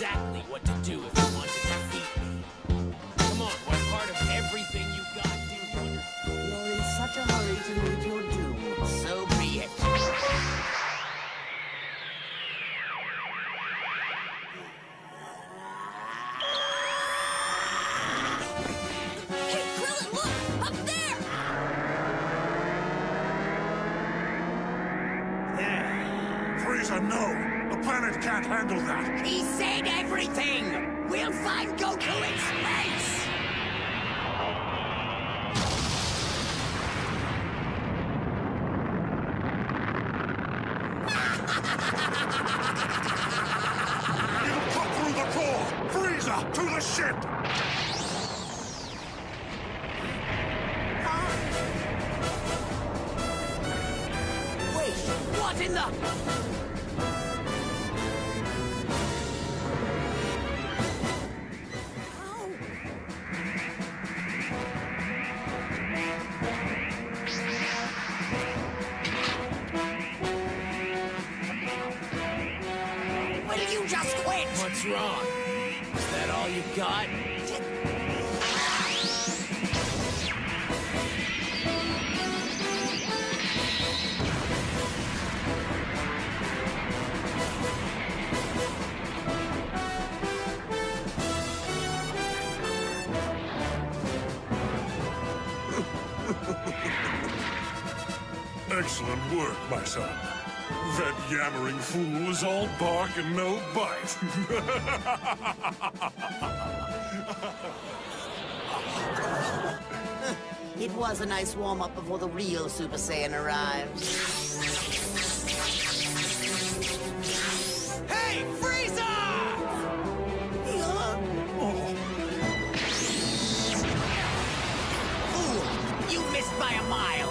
exactly what to do if you want to defeat me. Come on, what part of everything you got didn't you understand? You're in such a hurry to meet your doom. So be it. Hey, Krillin, look! Up there! Frieza, no! Planet can't handle that! He said everything! We'll find Goku in space! It'll cut through the core! Frieza, to the ship! Wait, what in the... just quit? What's wrong? Is that all you got? Excellent work, my son. That yammering fool is all bark and no bite. it was a nice warm-up before the real Super Saiyan arrived. Hey, Frieza! Oh. You missed by a mile.